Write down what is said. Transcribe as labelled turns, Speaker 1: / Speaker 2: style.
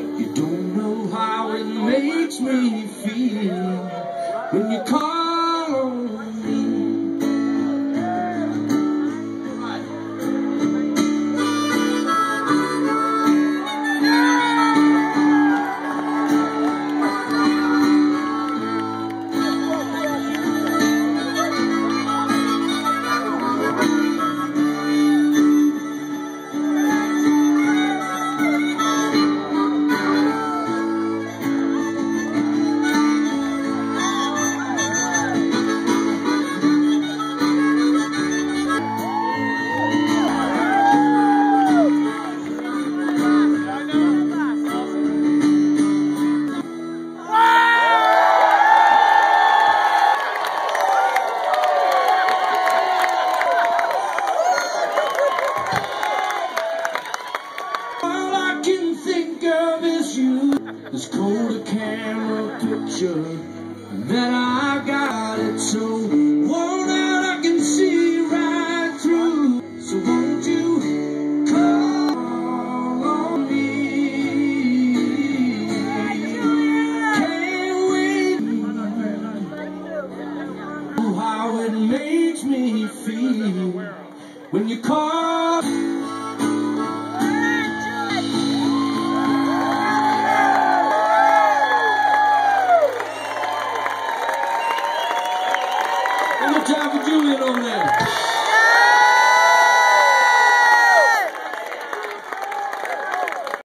Speaker 1: You don't know how it makes me feel when you call This cold camera picture that I got it so worn out I can see right through. So won't you call on me? Can't wait. Oh, how it makes me feel when you call. One more time for Julian over there.